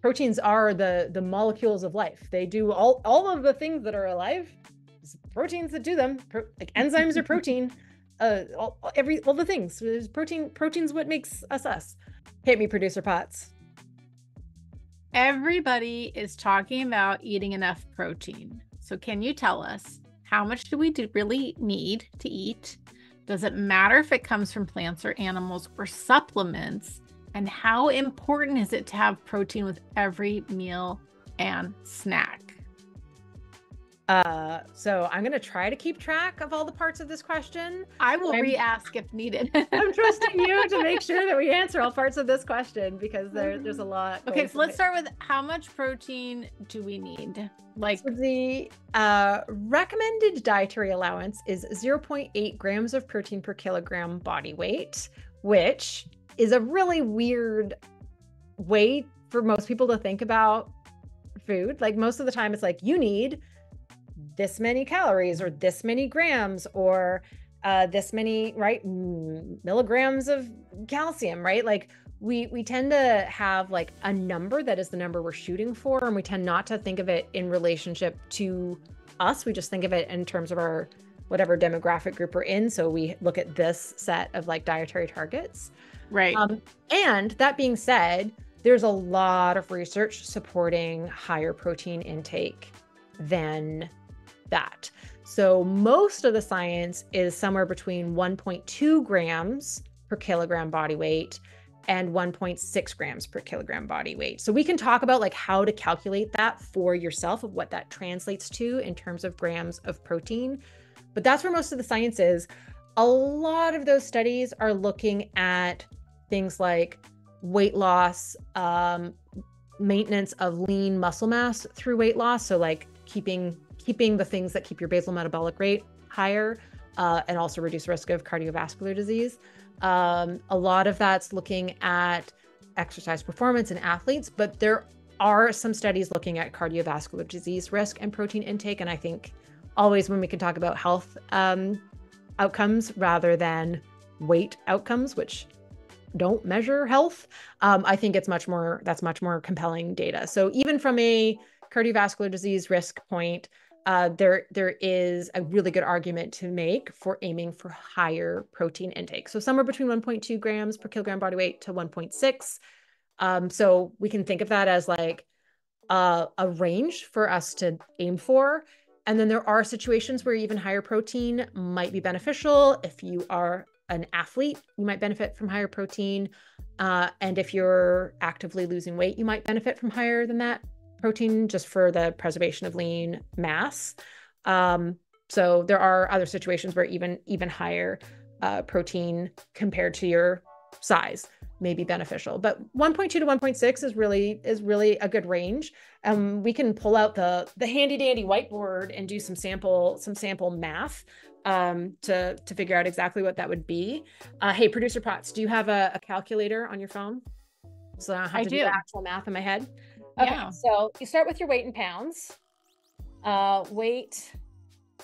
proteins are the the molecules of life. They do all all of the things that are alive. Proteins that do them, Pro, like enzymes are protein. Uh, all, every all the things. There's protein. Protein's what makes us us. Hit me, producer Potts. Everybody is talking about eating enough protein. So, can you tell us how much do we do really need to eat? Does it matter if it comes from plants or animals or supplements? And how important is it to have protein with every meal and snack? Uh, so I'm going to try to keep track of all the parts of this question. I will re-ask if needed. I'm trusting you to make sure that we answer all parts of this question because there, there's a lot. Okay, so let's start with how much protein do we need? Like so the uh, recommended dietary allowance is 0.8 grams of protein per kilogram body weight, which is a really weird way for most people to think about food. Like most of the time, it's like you need this many calories or this many grams or uh, this many right milligrams of calcium right? Like we we tend to have like a number that is the number we're shooting for and we tend not to think of it in relationship to us. We just think of it in terms of our whatever demographic group we're in. So we look at this set of like dietary targets right um, and that being said there's a lot of research supporting higher protein intake than that. So most of the science is somewhere between 1.2 grams per kilogram body weight and 1.6 grams per kilogram body weight. So we can talk about like how to calculate that for yourself of what that translates to in terms of grams of protein. But that's where most of the science is. A lot of those studies are looking at things like weight loss, um, maintenance of lean muscle mass through weight loss. So like keeping keeping the things that keep your basal metabolic rate higher uh, and also reduce risk of cardiovascular disease. Um, a lot of that's looking at exercise performance in athletes, but there are some studies looking at cardiovascular disease risk and protein intake. And I think always when we can talk about health um, outcomes rather than weight outcomes, which don't measure health, um, I think it's much more that's much more compelling data. So even from a cardiovascular disease risk point, uh, there there is a really good argument to make for aiming for higher protein intake. So somewhere between 1.2 grams per kilogram body weight to 1.6. Um, so we can think of that as like a, a range for us to aim for. And then there are situations where even higher protein might be beneficial. If you are an athlete, you might benefit from higher protein. Uh, and if you're actively losing weight, you might benefit from higher than that protein just for the preservation of lean mass. Um, so there are other situations where even even higher uh, protein compared to your size may be beneficial. But 1.2 to 1.6 is really is really a good range. Um, we can pull out the the handy dandy whiteboard and do some sample some sample math um, to to figure out exactly what that would be. Uh, hey, producer Potts, do you have a, a calculator on your phone? So I don't have I to do. do actual math in my head. Okay, yeah. so you start with your weight in pounds. Uh, weight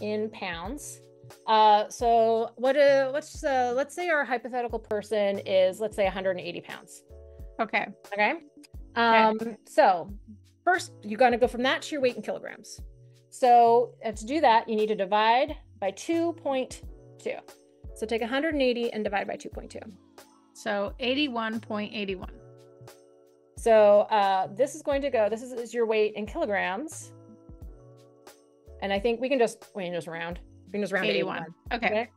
in pounds. Uh, so what? Uh, let's uh, let's say our hypothetical person is let's say 180 pounds. Okay. Okay. Um. Okay. So first, you're going to go from that to your weight in kilograms. So uh, to do that, you need to divide by 2.2. So take 180 and divide by 2.2. So 81.81. So uh, this is going to go, this is, is, your weight in kilograms. And I think we can just, we can just round. We can just round 81. 81. Okay. okay.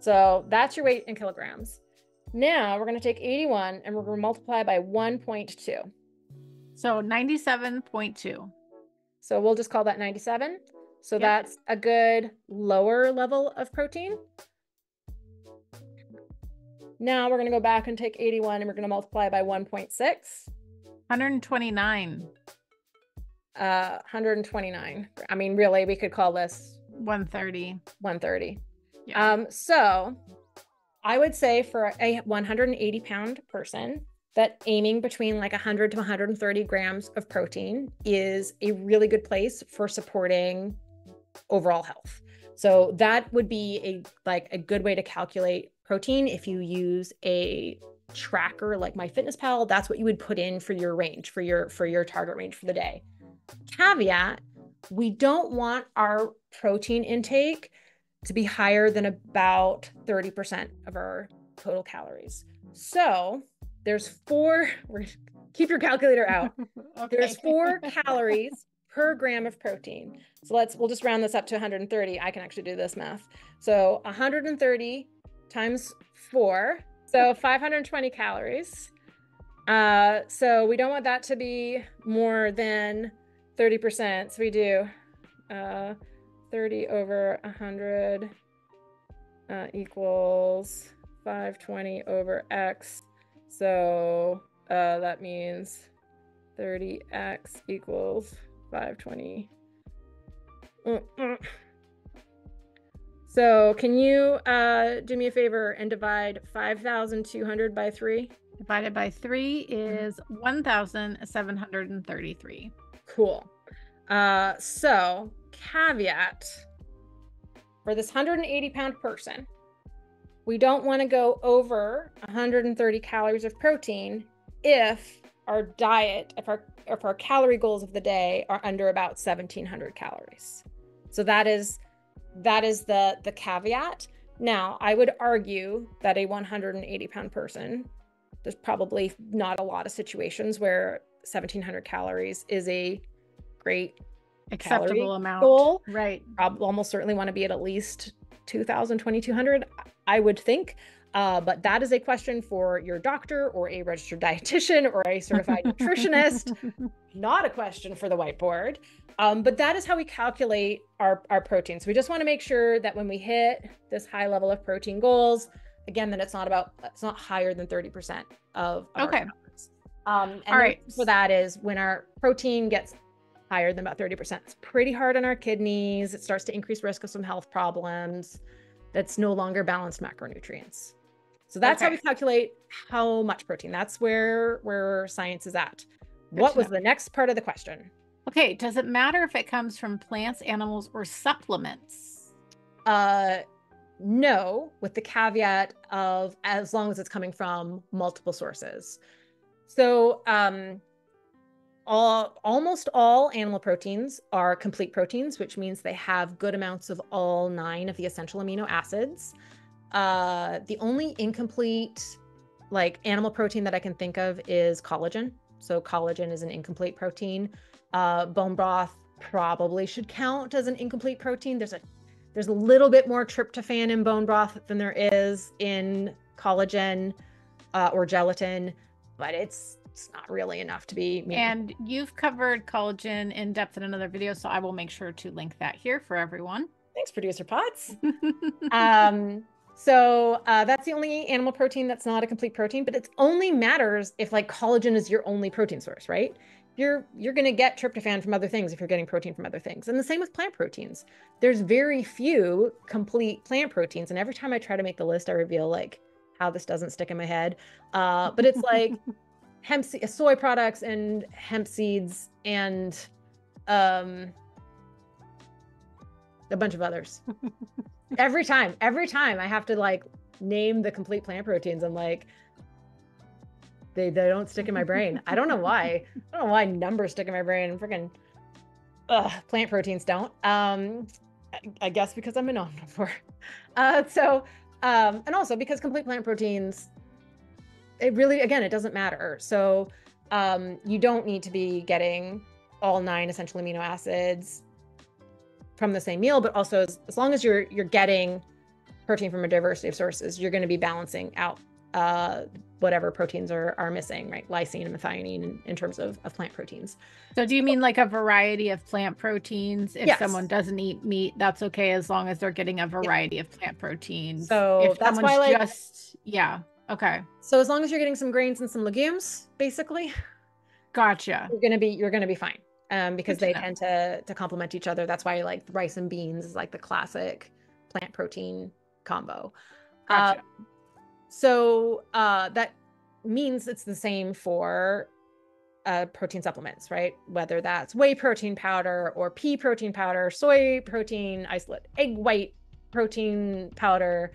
So that's your weight in kilograms. Now we're going to take 81 and we're going to multiply by 1.2. So 97.2. So we'll just call that 97. So yep. that's a good lower level of protein. Now we're going to go back and take 81 and we're going to multiply by 1.6. 129. Uh 129. I mean, really, we could call this 130. 130. Yeah. Um, so I would say for a 180 pound person that aiming between like 100 to 130 grams of protein is a really good place for supporting overall health. So that would be a like a good way to calculate protein if you use a tracker like MyFitnessPal, that's what you would put in for your range, for your for your target range for the day. Caveat, we don't want our protein intake to be higher than about 30% of our total calories. So, there's four keep your calculator out. okay. There's 4 calories per gram of protein. So let's we'll just round this up to 130. I can actually do this math. So 130 times 4 so 520 calories. Uh, so we don't want that to be more than 30%. So we do uh, 30 over 100 uh, equals 520 over x. So uh, that means 30x equals 520. Mm-mm. So can you uh, do me a favor and divide 5,200 by 3? Divided by 3 is 1,733. Cool. Uh, so, caveat for this 180 pound person, we don't want to go over 130 calories of protein if our diet, if our if our calorie goals of the day are under about 1700 calories. So that is that is the the caveat. Now, I would argue that a 180 pound person, there's probably not a lot of situations where 1700 calories is a great acceptable amount goal. Right. I'll almost certainly want to be at at least 2000, 2200, I would think. Uh, but that is a question for your doctor or a registered dietitian or a certified nutritionist, not a question for the whiteboard. Um, but that is how we calculate our, our protein. So we just want to make sure that when we hit this high level of protein goals, again, that it's not about, it's not higher than 30% of, okay. Um, and All right. So that is when our protein gets higher than about 30%, it's pretty hard on our kidneys. It starts to increase risk of some health problems. That's no longer balanced macronutrients. So that's okay. how we calculate how much protein. That's where where science is at. Good what was know. the next part of the question? Okay, does it matter if it comes from plants, animals, or supplements? Uh no, with the caveat of as long as it's coming from multiple sources. So um all almost all animal proteins are complete proteins, which means they have good amounts of all nine of the essential amino acids. Uh, the only incomplete like animal protein that I can think of is collagen. So collagen is an incomplete protein. Uh, bone broth probably should count as an incomplete protein. There's a there's a little bit more tryptophan in bone broth than there is in collagen uh, or gelatin, but it's it's not really enough to be. And you've covered collagen in depth in another video, so I will make sure to link that here for everyone. Thanks, producer Potts. um, so uh, that's the only animal protein that's not a complete protein, but it only matters if like collagen is your only protein source, right? You're you're going to get tryptophan from other things if you're getting protein from other things. And the same with plant proteins. There's very few complete plant proteins, and every time I try to make the list, I reveal like how this doesn't stick in my head. Uh, but it's like hemp soy products and hemp seeds and um, a bunch of others. every time, every time I have to like name the complete plant proteins. I'm like, they, they don't stick in my brain. I don't know why. I don't know why numbers stick in my brain. Freaking plant proteins don't. Um, I, I guess because I'm an omnivore. Uh, so, um, and also because complete plant proteins, it really, again, it doesn't matter. So, um, you don't need to be getting all nine essential amino acids from the same meal, but also as, as long as you're you're getting protein from a diversity of sources, you're going to be balancing out uh, whatever proteins are are missing, right? Lysine and methionine in, in, terms of, of plant proteins. So do you mean like a variety of plant proteins? If yes. someone doesn't eat meat, that's okay as long as they're getting a variety yeah. of plant proteins. So if that's why like, just yeah. Okay. So as long as you're getting some grains and some legumes, basically. Gotcha. You're gonna be you're gonna be fine um, because they tend to to complement each other. That's why like rice and beans is like the classic plant protein combo. Gotcha. Uh, so uh, that means it's the same for uh, protein supplements, right? Whether that's whey protein powder or pea protein powder, soy protein isolate, egg white protein powder.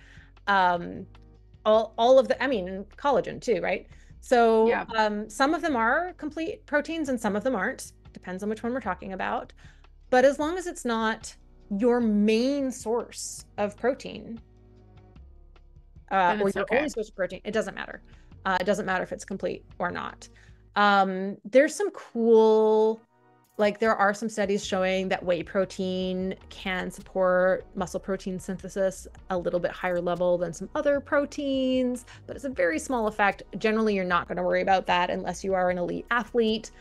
Um, all all of the I mean collagen too, right? So Yeah. um, some of them are complete proteins and some of them aren't. Depends on which one we're talking about. But as long as it's not your main source of protein, uh, or your okay. only source of protein, it doesn't matter. Uh, it doesn't matter if it's complete or not. Um, there's some cool, like there are some studies showing that whey protein can support muscle protein synthesis a little bit higher level than some other proteins, but it's a very small effect. Generally, you're not going to worry about that unless you are an elite athlete,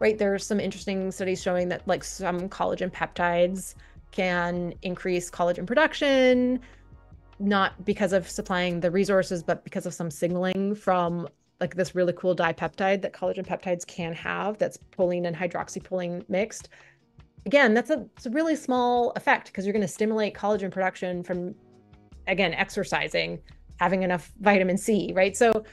right? There's some interesting studies showing that like some collagen peptides can increase collagen production not because of supplying the resources, but because of some signaling from like this really cool dipeptide that collagen peptides can have that's proline and hydroxyproline mixed. Again, that's a, a really small effect because you're going to stimulate collagen production from, again, exercising, having enough vitamin C, right? So,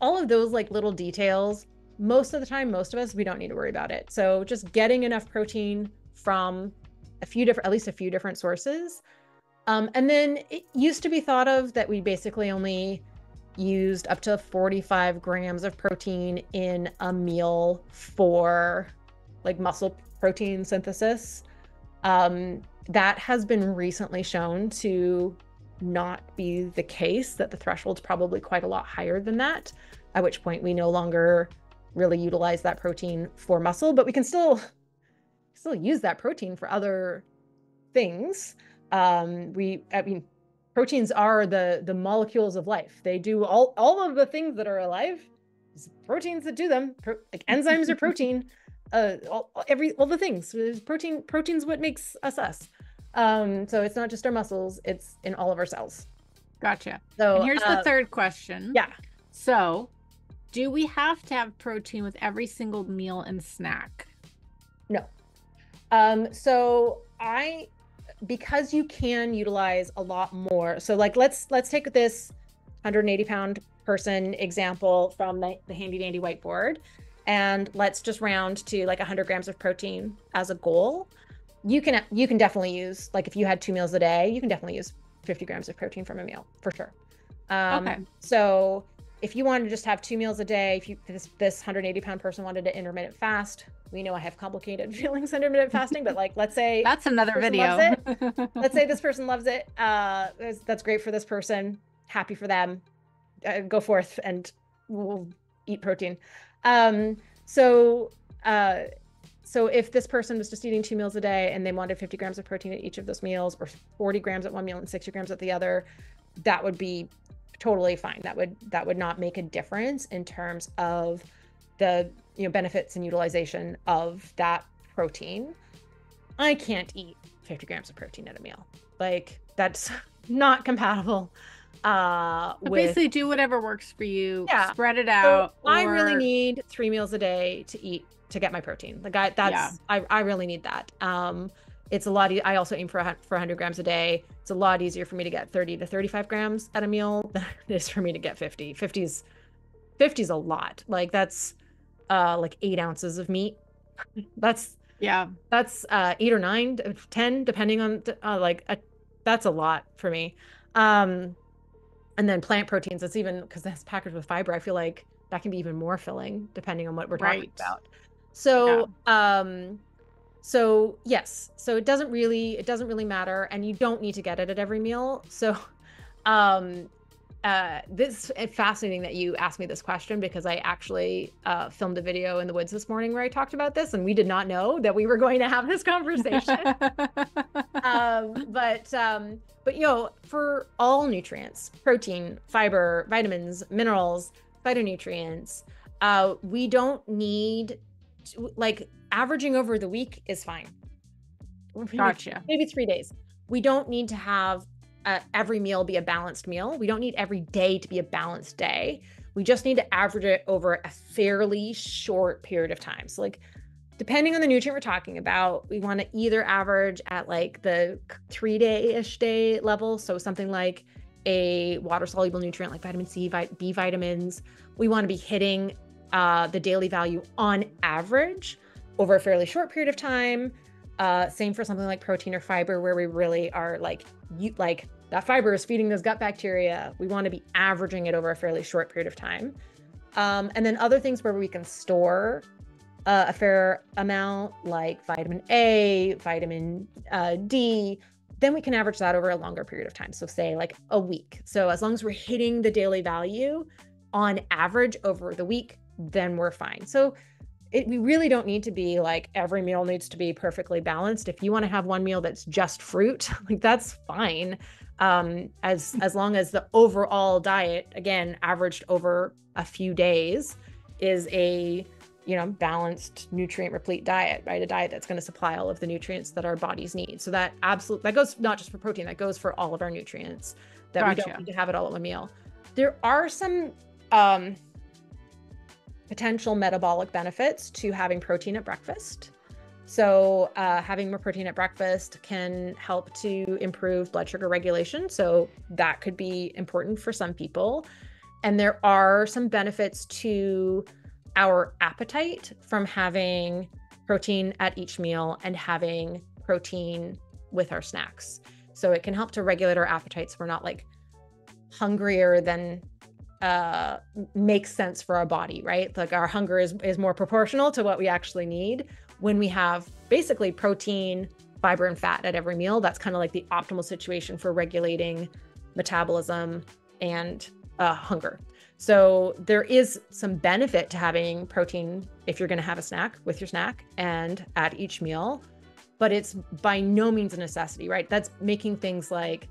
all of those like little details, most of the time, most of us, we don't need to worry about it. So, just getting enough protein from a few different, at least a few different sources um, and then it used to be thought of that we basically only used up to 45 grams of protein in a meal for like muscle protein synthesis. Um, that has been recently shown to not be the case, that the threshold's probably quite a lot higher than that, at which point we no longer really utilize that protein for muscle, but we can still still use that protein for other things. Um we i mean proteins are the the molecules of life. They do all all of the things that are alive proteins that do them. Pro- like enzymes are protein uh all, every all the things. There's protein proteins what makes us us. Um so it's not just our muscles it's in all of our cells. Gotcha. so and here's uh, the third question. yeah. So, do we have to have protein with every single meal and snack? No. Um, so I because you can utilize a lot more. So like let's let's take this 180 pound person example from the, the handy dandy whiteboard and let's just round to like 100 grams of protein as a goal. You can you can definitely use like if you had two meals a day, you can definitely use 50 grams of protein from a meal for sure. Um, Okay. So if you wanted to just have two meals a day, if you this this 180 pound person wanted to intermittent fast, we know I have complicated feelings intermittent fasting, but like let's say That's another video. let's say this person loves it. Uh, that's- that's great for this person. Happy for them. Uh, go forth and we'll eat protein. Um, so uh, so if this person was just eating two meals a day and they wanted 50 grams of protein at each of those meals, or 40 grams at one meal and 60 grams at the other, that would be totally fine. That would that would not make a difference in terms of the you know benefits and utilization of that protein. I can't eat 50 grams of protein at a meal. Like that's not compatible uh So with basically, do whatever works for you. Yeah. Spread it so out. I really need three meals a day to eat to get my protein. Like I, that's Yeah. I, I really need that. Um, it's a lot. E- I also aim for a, for 100 grams a day. It's a lot easier for me to get 30 to 35 grams at a meal than it is for me to get 50. 50's 50's a lot. Like that's uh like eight ounces of meat. that's Yeah. that's uh eight or nine, ten, depending on uh, like a, that's a lot for me. Um, and then plant proteins. It's even because that's packaged with fiber. I feel like that can be even more filling depending on what we're talking Right. about. So, um, so yes, so it doesn't really it doesn't really matter, and you don't need to get it at every meal. So, um, uh, this it's fascinating that you asked me this question because I actually uh, filmed a video in the woods this morning where I talked about this, and we did not know that we were going to have this conversation. um, but um, but you know, for all nutrients, protein, fiber, vitamins, minerals, phytonutrients, uh, we don't need to, like averaging over the week is fine. Maybe- gotcha. Maybe three days. We don't need to have uh, every meal be a balanced meal. We don't need every day to be a balanced day. We just need to average it over a fairly short period of time. So, like, depending on the nutrient we're talking about, we want to either average at like the three day ish day level. So, something like a water soluble nutrient like vitamin C, B vitamins. We want to be hitting uh, the daily value on average over a fairly short period of time. Uh, same for something like protein or fiber, where we really are like you like that fiber is feeding those gut bacteria. We want to be averaging it over a fairly short period of time. Um, and then other things where we can store uh, a fair amount, like vitamin A, vitamin uh, D, then we can average that over a longer period of time. So, say like a week. So, as long as we're hitting the daily value on average over the week, then we're fine. So, it, we really don't need to be like every meal needs to be perfectly balanced. If you want to have one meal that's just fruit, like that's fine. Um, as as long as the overall diet, again, averaged over a few days, is a you know balanced nutrient replete diet right a diet that's going to supply all of the nutrients that our bodies need so that absolutely that goes not just for protein that goes for all of our nutrients that gotcha. we don't need to have it all at one meal there are some um, potential metabolic benefits to having protein at breakfast so uh, having more protein at breakfast can help to improve blood sugar regulation so that could be important for some people and there are some benefits to our appetite from having protein at each meal and having protein with our snacks. So it can help to regulate our appetites. We're not like hungrier than uh makes sense for our body, right? Like our hunger is is more proportional to what we actually need when we have basically protein, fiber and fat at every meal. That's kind of like the optimal situation for regulating metabolism and uh, hunger. So there is some benefit to having protein if you're going to have a snack with your snack and at each meal, but it's by no means a necessity, right? That's making things like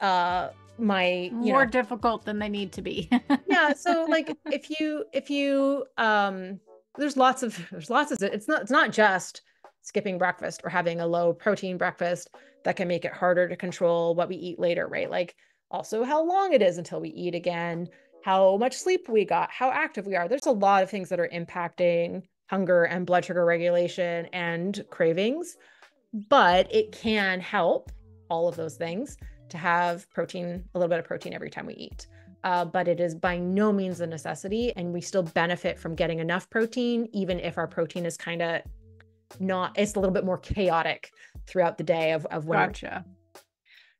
uh my more know, difficult than they need to be. yeah, so like if you if you um there's lots of there's lots of it's not it's not just skipping breakfast or having a low protein breakfast that can make it harder to control what we eat later, right? Like also how long it is until we eat again, how much sleep we got, how active we are. There's a lot of things that are impacting hunger and blood sugar regulation and cravings, but it can help all of those things to have protein, a little bit of protein every time we eat. Uh, but it is by no means a necessity. And we still benefit from getting enough protein, even if our protein is kind of not, it's a little bit more chaotic throughout the day of, of when gotcha.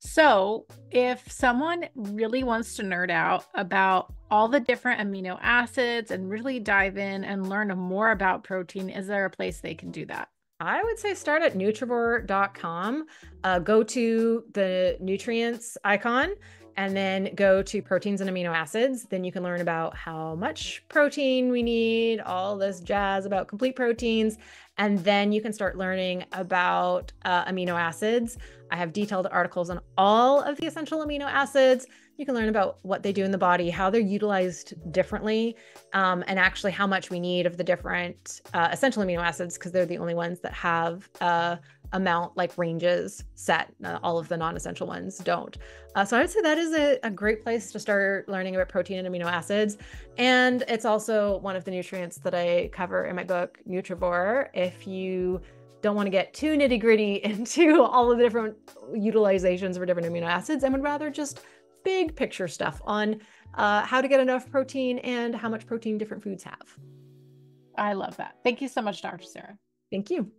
So, if someone really wants to nerd out about all the different amino acids and really dive in and learn more about protein, is there a place they can do that? I would say start at nutrivore.com. Uh, go to the nutrients icon and then go to proteins and amino acids. Then you can learn about how much protein we need, all this jazz about complete proteins. And then you can start learning about uh, amino acids. I have detailed articles on all of the essential amino acids. You can learn about what they do in the body, how they're utilized differently, um, and actually how much we need of the different uh, essential amino acids because they're the only ones that have uh, amount like ranges set. Uh, all of the non-essential ones don't. Uh, so I would say that is a, a, great place to start learning about protein and amino acids. And it's also one of the nutrients that I cover in my book, Nutrivore. If you don't want to get too nitty gritty into all of the different utilizations for different amino acids and would rather just big picture stuff on uh, how to get enough protein and how much protein different foods have. I love that. Thank you so much, Dr. Sarah. Thank you.